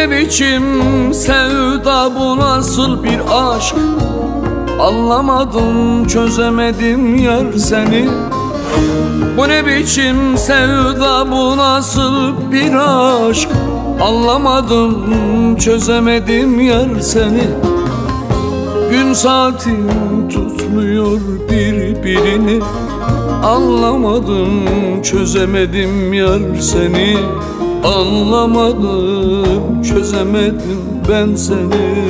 ne biçim sevda bu nasıl bir aşk? Anlamadım çözemedim yar seni. Bu ne biçim sevda bu nasıl bir aşk? Anlamadım çözemedim yar seni. Gün saatim tutmuyor birbirini. Anlamadım çözemedim yar seni Anlamadım çözemedim ben seni.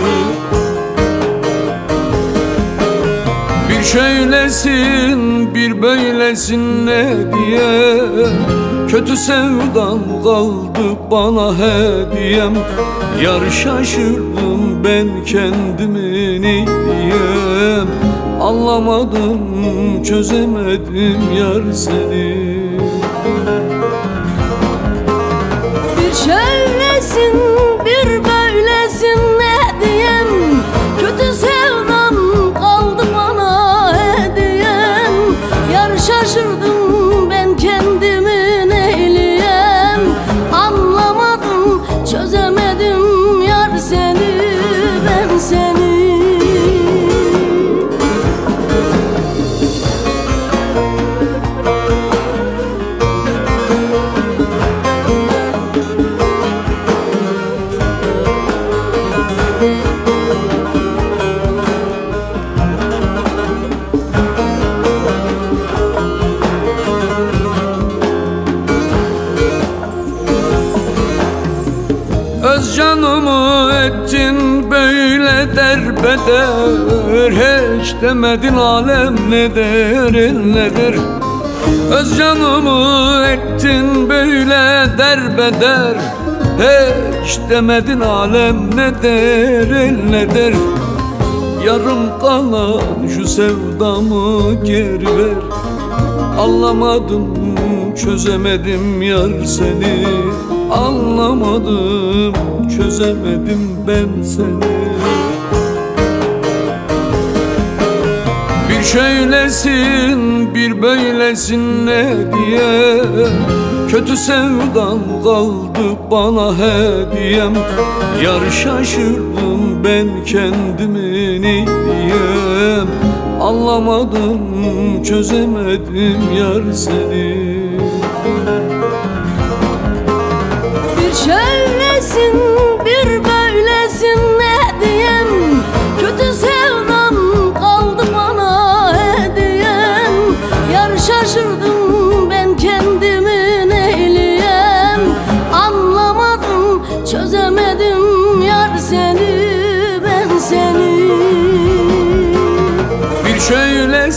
Bir şöylesin bir böylesin ne diye. Kötü sevdam kaldı bana hediyem. Yar şaşırdım ben kendimi ne diyem Anlamadım çözemedim yar seni Bir Canımı ettin böyle derbeder? Hiç demedin alem ne der el nedir Öz canımı ettin böyle derbeder? Hiç demedin alem ne der el nedir Yarım kalan şu sevdamı geri ver. Anlamadım çözemedim yar seni Anlamadım çözemedim ben seni. Bir şöylesin bir böylesin ne diye? Kötü sevdam kaldı bana hediyem. Yar şaşırdım ben kendimi ne diyem Anlamadım çözemedim yar seni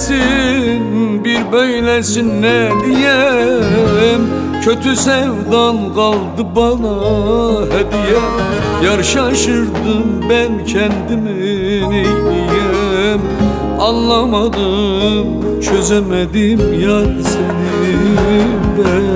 şöylesin bir böylesin ne diyem Kötü sevdan kaldı bana hediye. Yar şaşırdım ben kendimi neyleyem Anlamadım çözemedim yar seni ben